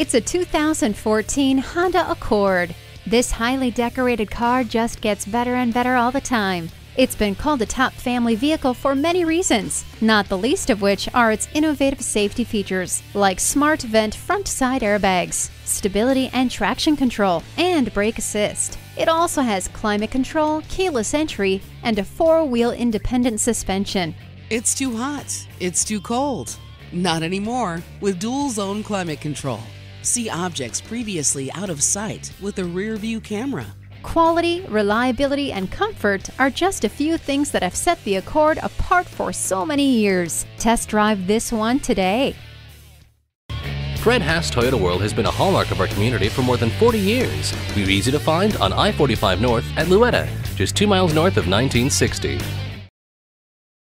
It's a 2014 Honda Accord. This highly decorated car just gets better and better all the time. It's been called a top family vehicle for many reasons, not the least of which are its innovative safety features like smart vent front side airbags, stability and traction control, and brake assist. It also has climate control, keyless entry, and a four wheel independent suspension. It's too hot. It's too cold. Not anymore with dual zone climate control. See objects previously out of sight with a rear view camera. Quality, reliability, and comfort are just a few things that have set the Accord apart for so many years. Test drive this one today. Fred Haas Toyota World has been a hallmark of our community for more than 40 years. We're easy to find on I 45 North at Louetta, just two miles north of 1960.